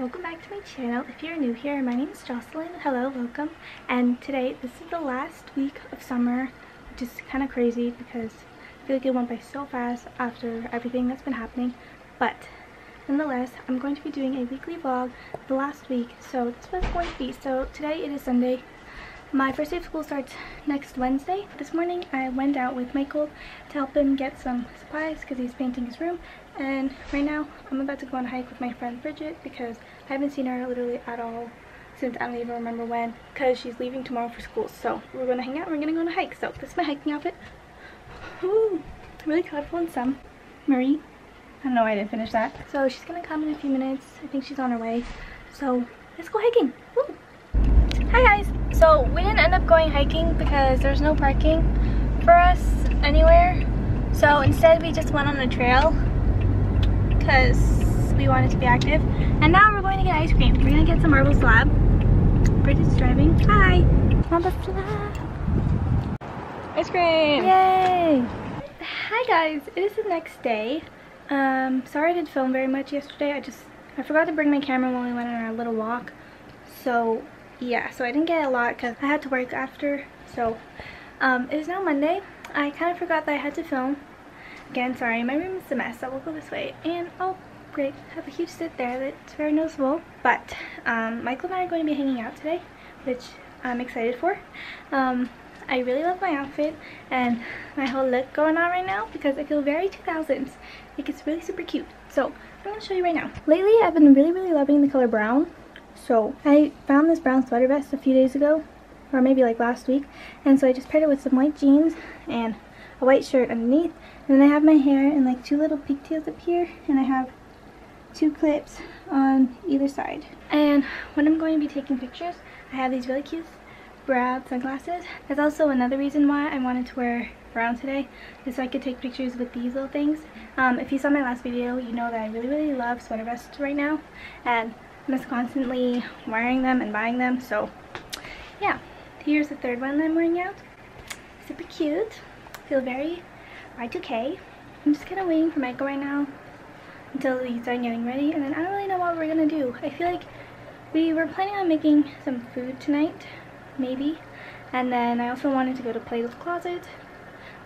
welcome back to my channel. If you're new here, my name is Jocelyn. Hello, welcome. And today, this is the last week of summer, which is kind of crazy because I feel like it went by so fast after everything that's been happening. But nonetheless, I'm going to be doing a weekly vlog the last week. So that's what it's going to be. So today it is Sunday. My first day of school starts next Wednesday. This morning I went out with Michael to help him get some supplies because he's painting his room. And right now I'm about to go on a hike with my friend Bridget because I haven't seen her literally at all since I don't even remember when because she's leaving tomorrow for school. So we're going to hang out and we're going to go on a hike. So this is my hiking outfit. Ooh, really colorful and some. Marie, I don't know why I didn't finish that. So she's going to come in a few minutes. I think she's on her way. So let's go hiking. Woo. Hi guys! So we didn't end up going hiking because there's no parking for us anywhere. So instead we just went on a trail because we wanted to be active. And now we're going to get ice cream. We're going to get some marble slab. Bridget's driving. Hi! Marble slab! Ice cream! Yay! Hi guys! It is the next day. Um, sorry I didn't film very much yesterday. I just, I forgot to bring my camera when we went on our little walk. So yeah, so I didn't get a lot because I had to work after. So um, it is now Monday. I kind of forgot that I had to film. Again, sorry, my room is a mess, so we'll go this way. And oh, great, have a huge sit there that's very noticeable. But um, Michael and I are going to be hanging out today, which I'm excited for. Um, I really love my outfit and my whole look going on right now because I feel very 2000s. Like it's really super cute. So I'm going to show you right now. Lately, I've been really, really loving the color brown. So I found this brown sweater vest a few days ago, or maybe like last week, and so I just paired it with some white jeans and a white shirt underneath, and then I have my hair in like two little pigtails up here, and I have two clips on either side. And when I'm going to be taking pictures, I have these really cute brown sunglasses. That's also another reason why I wanted to wear brown today, is so I could take pictures with these little things. Um, if you saw my last video, you know that I really, really love sweater vests right now, and I'm just constantly wearing them and buying them. So yeah, here's the third one that I'm wearing out. Super cute. Feel very Y2K. I'm just kind of waiting for Michael right now until he's done getting ready. And then I don't really know what we're going to do. I feel like we were planning on making some food tonight, maybe. And then I also wanted to go to Plato's Closet.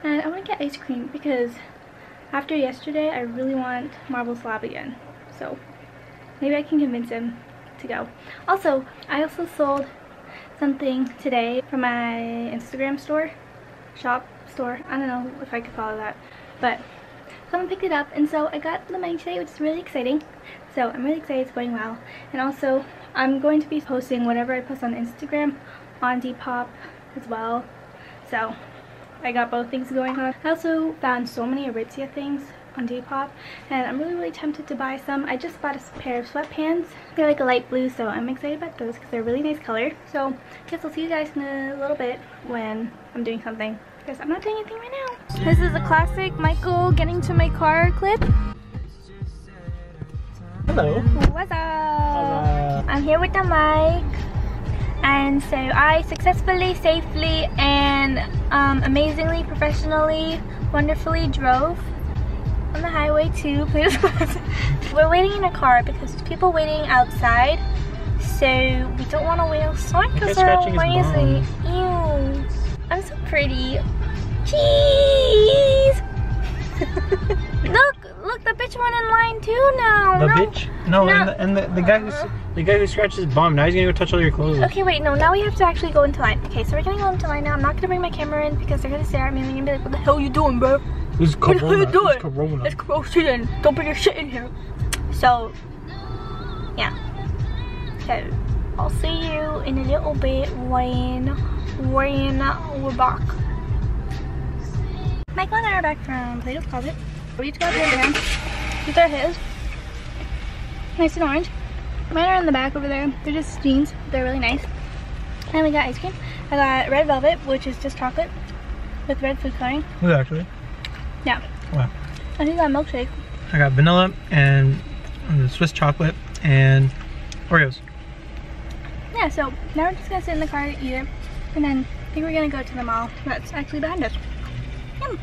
And I want to get ice cream because after yesterday, I really want marble slab again. So maybe I can convince him to go. Also, I also sold something today from my Instagram store, shop store. I don't know if I could follow that, but someone picked it up and so I got the money today which is really exciting. So I'm really excited it's going well. And also I'm going to be posting whatever I post on Instagram on Depop as well. So I got both things going on. I also found so many Aritzia things on Depop and I'm really really tempted to buy some. I just bought a pair of sweatpants. They're like a light blue so I'm excited about those because they're a really nice color. So I guess I'll see you guys in a little bit when I'm doing something because I'm not doing anything right now. This is a classic Michael getting to my car clip. Hello. What's up? I'm here with the mic. And so I successfully, safely, and um, amazingly, professionally, wonderfully drove on the highway too, Closet. We're waiting in a car because there's people waiting outside. So we don't want to wait outside because they're noisy. Ew. I'm so pretty. Cheese! look, look, the bitch went in line too now. The no. bitch? No, No. and, the, and the, the guy who's uh-huh. the guy who scratched his bum. Now he's gonna go touch all your clothes. Okay, wait, no, now we have to actually go into line. Okay, so we're gonna go into line now. I'm not gonna bring my camera in because they're gonna stare at me and gonna be like, what the hell you doing, bro? This is What Corona. are you doing? Is Corona. It's shit in. Don't bring your shit in here. So, yeah. So, I'll see you in a little bit when, when we're back. Michael and I are back from Plato's Closet. We each got his down. These are his. Nice and orange. Mine are in the back over there. They're just jeans. They're really nice. And we got ice cream. I got red velvet, which is just chocolate with red food coloring. Actually? Yeah. Wow. And he got milkshake. I got vanilla and Swiss chocolate and Oreos. Yeah, so now we're just gonna sit in the car and eat it. And then I think we're gonna go to the mall that's actually behind us. Yum.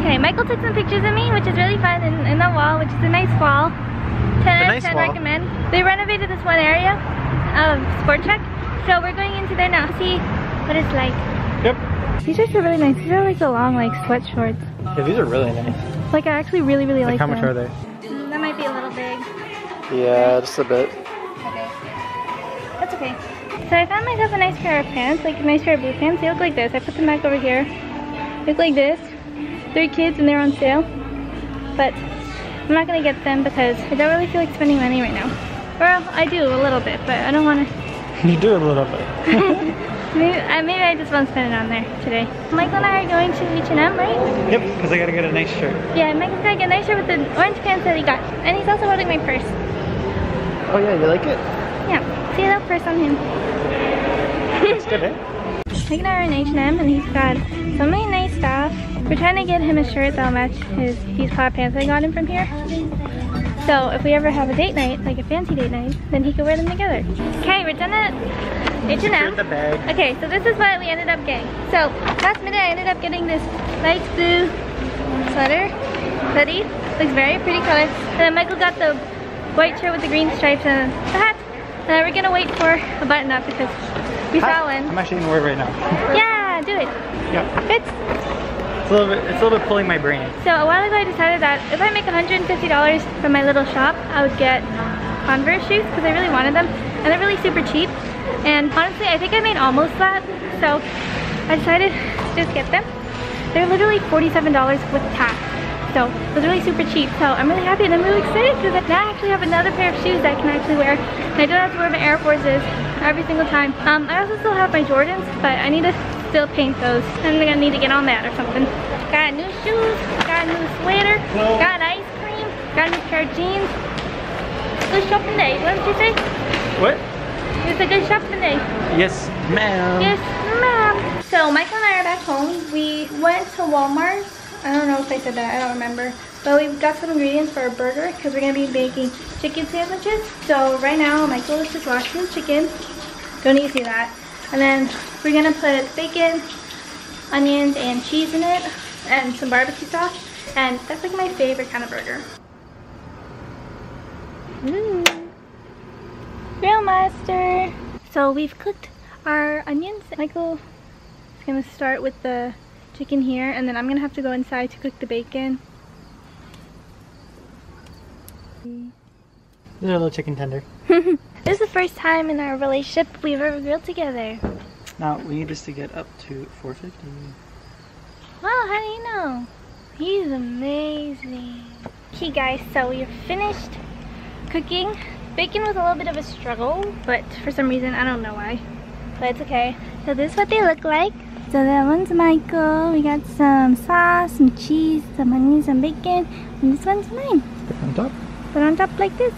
Okay, Michael took some pictures of me, which is really fun, in, in the wall, which is a nice wall. 10 out nice 10 wall. recommend. They renovated this one area of Sport Chek. So we're going into there now to see what it's like. Yep. These shirts are really nice. These are like the long like sweat shorts. Yeah, these are really nice. Like I actually really really like, Like, how much are they? Mm, That might be a little big. Yeah, just a bit. Okay. That's okay. So I found myself a nice pair of pants, like a nice pair of blue pants. They look like this. I put them back over here. They look like this. Three kids and they're on sale. But I'm not gonna get them because I don't really feel like spending money right now. Well, I do a little bit, but I don't wanna. You do a little bit. Maybe, uh, maybe I just won't spend it on there today. Michael and I are going to H&M, right? yep, because I gotta get a nice shirt. Yeah, Michael's gonna get a nice shirt with the orange pants that he got. And he's also holding my purse. Oh yeah, you like it? Yeah, see that purse on him. It's good, eh? Mike and I are in H&M and he's got so many nice stuff. We're trying to get him a shirt that'll match his these plaid pants I got him from here. So if we ever have a date night, like a fancy date night, then he can wear them together. Okay, we're done at H&M. bag. Okay, so this is what we ended up getting. So last minute I ended up getting this light blue sweater, hoodie. Looks very pretty color. And then Michael got the white shirt with the green stripes and the hat. And we're gonna wait for a button up because we saw one. I'm actually in work right now. Yeah, do it. Yeah. Good. It's a little bit. It's a little bit pulling my brain. So a while ago I decided that if I make $150 from my little shop, I would get Converse shoes because I really wanted them. And they're really super cheap. And honestly, I think I made almost that. So I decided to just get them. They're literally $47 with tax. So it was really super cheap. So I'm really happy and I'm really excited because now I actually have another pair of shoes that I can actually wear. And I don't have to wear my Air Forces every single time. Um, I also still have my Jordans, but I need to still paint those. I'm gonna need to get on that or something. Got new shoes, got a new sweater, got ice cream, got a new pair of jeans. Good shopping day, what did you say? What? It's a good shopping day. Yes, ma'am. Yes, ma'am. So Michael and I are back home. We went to Walmart. I don't know if I said that, I don't remember. But we've got some ingredients for a burger because we're gonna be making chicken sandwiches. So right now Michael is just washing his chicken. Don't need to see that. And then we're gonna put bacon, onions, and cheese in it, and some barbecue sauce. And that's like my favorite kind of burger. Mmm. Grill master. So we've cooked our onions. Michael is gonna start with the chicken here, and then I'm gonna have to go inside to cook the bacon. This is a little chicken tender. this is the first time in our relationship we've ever grilled together. Now we need this to get up to 450. Well, how do you know? He's amazing. Okay guys, so we're finished cooking. Bacon was a little bit of a struggle, but for some reason, I don't know why. But it's okay. So this is what they look like. So that one's Michael. We got some sauce, some cheese, some onions, some bacon. And this one's mine. Put on top. Put on top like this.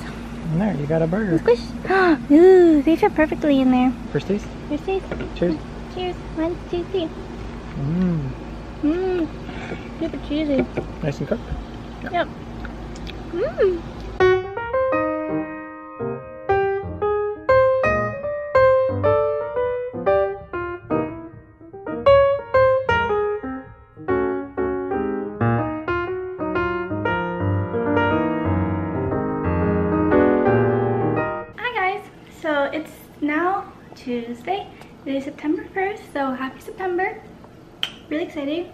And there, you got a burger. Squish. Ooh, they fit perfectly in there. First taste. First taste. Cheers. Cheers. One, two, three. Mmm. Mmm. Super cheesy. Nice and cooked. Yep. Mmm. Tuesday. It is September 1st, so happy September. Really excited.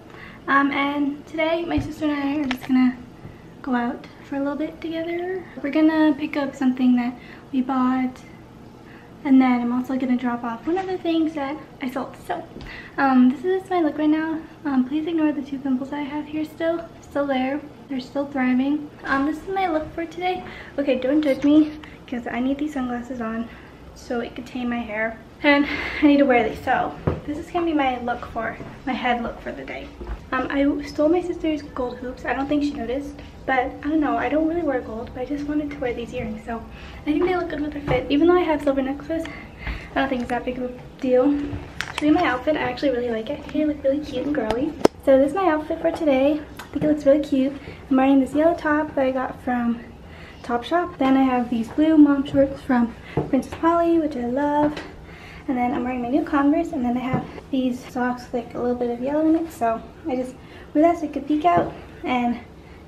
Um, and today my sister and I are just gonna go out for a little bit together. We're gonna pick up something that we bought and then I'm also gonna drop off one of the things that I sold. So um, this is my look right now. Um, please ignore the two pimples I have here still. Still there. They're still thriving. Um, this is my look for today. Okay, don't judge me because I need these sunglasses on so it could tame my hair. And I need to wear these. So this is gonna be my look for, my head look for the day. Um, I stole my sister's gold hoops. I don't think she noticed, but I don't know. I don't really wear gold, but I just wanted to wear these earrings. So I think they look good with her fit. Even though I have silver necklaces, I don't think it's that big of a deal. To be my outfit, I actually really like it. I think I look really cute and girly. So this is my outfit for today. I think it looks really cute. I'm wearing this yellow top that I got from Topshop. Then I have these blue mom shorts from Princess Polly, which I love. And then I'm wearing my new Converse, and then I have these socks with like a little bit of yellow in it. So I just wear that so I could peek out and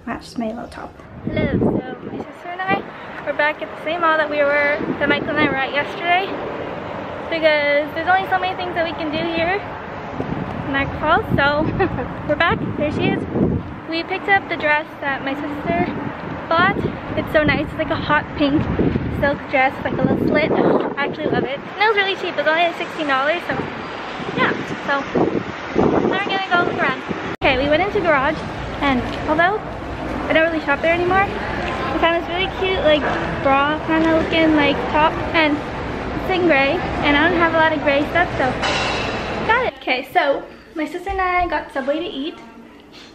match my little top. Hello, so my sister and I we're back at the same mall that we were, that Michael and I were at yesterday. Because there's only so many things that we can do here in Niagara Falls. So we're back, there she is. We picked up the dress that my sister It's so nice, it's like a hot pink silk dress, like a little slit. I actually love it. And it was really cheap, it was only like $16, so yeah. So now we're gonna go look around. Okay, we went into garage and although I don't really shop there anymore, I found this really cute like bra kind of looking like top and it's in gray and I don't have a lot of gray stuff so got it. Okay, so my sister and I got Subway to eat.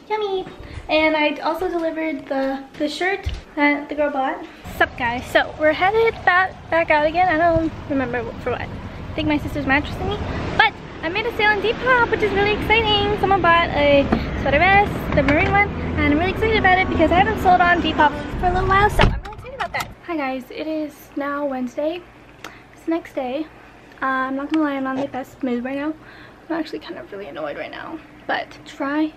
Yummy! And I also delivered the, the shirt that the girl bought. Sup guys, so we're headed back, back out again. I don't remember for what. I think my sister's mattress me. But I made a sale on Depop, which is really exciting. Someone bought a sweater vest, the marine one, and I'm really excited about it because I haven't sold on Depop for a little while, so I'm really excited about that. Hi guys, it is now Wednesday. It's the next day. Uh, I'm not gonna lie, I'm not in the best mood right now. I'm actually kind of really annoyed right now, but try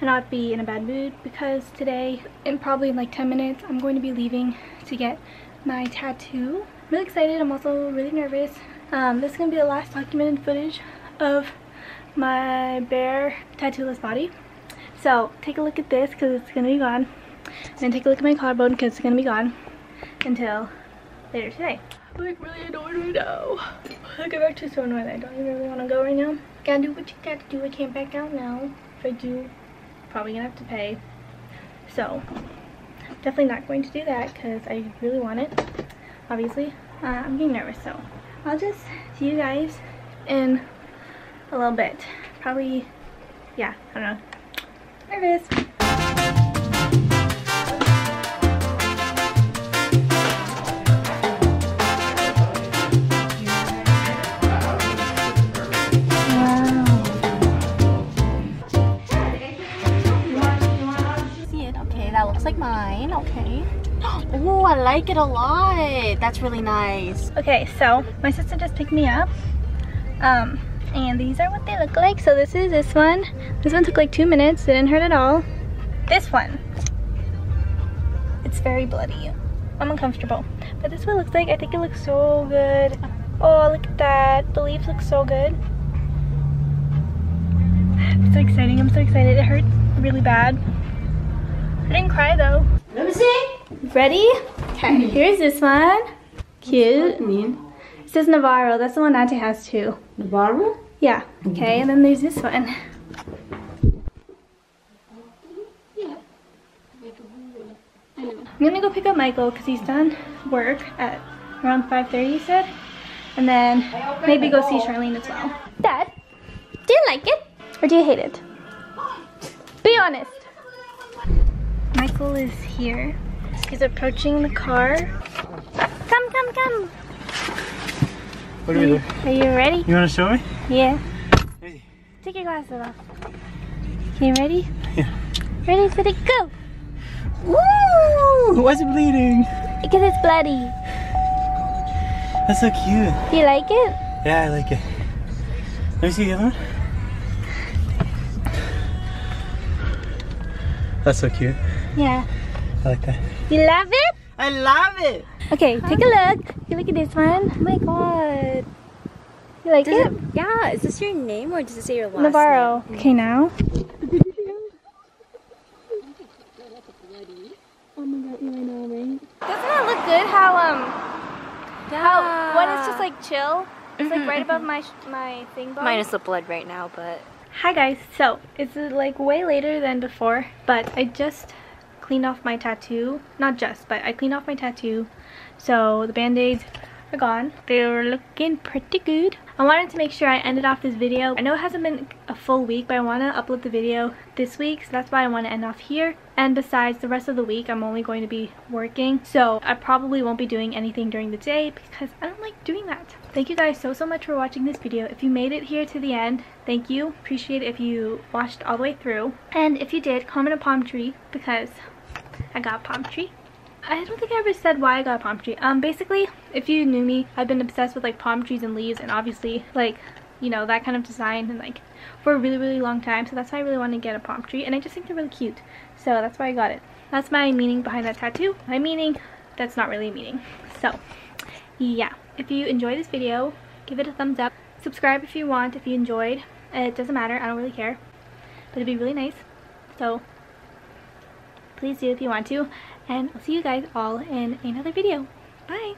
and not be in a bad mood because today, in probably in like 10 minutes, I'm going to be leaving to get my tattoo. I'm really excited, I'm also really nervous. Um, this is going to be the last documented footage of my bare tattooless body. So take a look at this because it's going to be gone. And take a look at my collarbone because it's going to be gone until later today. I'm like really annoyed right now. I get back to so annoyed I don't even really want to go right now. Gotta do what you gotta do. I can't back out now. If I do, probably gonna have to pay. So definitely not going to do that because I really want it. Obviously, uh, I'm getting nervous. So I'll just see you guys in a little bit. Probably, yeah, I don't know. Nervous. Like it a lot. That's really nice. Okay, so my sister just picked me up. Um, and these are what they look like. So this is this one. This one took like two minutes. It didn't hurt at all. This one. It's very bloody. I'm uncomfortable. But this one looks like, I think it looks so good. Oh, look at that. The leaves look so good. It's so exciting. I'm so excited. It hurt really bad. I didn't cry though. Let me see. Ready? Okay, here's this one. Cute. mean? It says Navarro. That's the one Nate has too. Navarro? Yeah. Okay, and then there's this one. I'm gonna go pick up Michael because he's done work at around 5.30 he said. And then maybe go see Charlene as well. Dad, do you like it? Or do you hate it? Be honest. Michael is here. He's approaching the car. Come, come, come. What are, we do? Are you ready? You want to show me? Yeah. Hey. Take your glasses off. Okay, ready? Yeah. Ready, steady, go! Woo! Why's it bleeding? Because it's bloody. That's so cute. Do you like it? Yeah, I like it. Let me see the other one. That's so cute. Yeah. I like that. You love it? I love it. Okay, take a look. You look at this one. Oh my god. You like it? it, yeah, is this your name or does it say your last Navarro. Okay, now. Oh my god, you yeah, know, right? Doesn't it look good how um name? how when it's just like chill? It's like right above my my thing bar. Minus the blood right now, but Hi guys, so it's like way later than before, but I just cleaned off my tattoo. Not just, but I cleaned off my tattoo. So the band-aids are gone. They were looking pretty good. I wanted to make sure I ended off this video. I know it hasn't been a full week, but I want to upload the video this week, so that's why I want to end off here. And besides, the rest of the week I'm only going to be working, so I probably won't be doing anything during the day because I don't like doing that. Thank you guys so, so much for watching this video. If you made it here to the end, thank you. Appreciate if you watched all the way through. And if you did, comment a palm tree because I got palm tree. I don't think I ever said why I got a palm tree. Um, basically, if you knew me, I've been obsessed with like palm trees and leaves and obviously like, you know, that kind of design and like for a really, really long time. So that's why I really wanted to get a palm tree and I just think they're really cute. So that's why I got it. That's my meaning behind that tattoo. My meaning, that's not really a meaning. So yeah, if you enjoyed this video, give it a thumbs up. Subscribe if you want, if you enjoyed. It doesn't matter, I don't really care. But it'd be really nice. So please do if you want to. And I'll see you guys all in another video. Bye!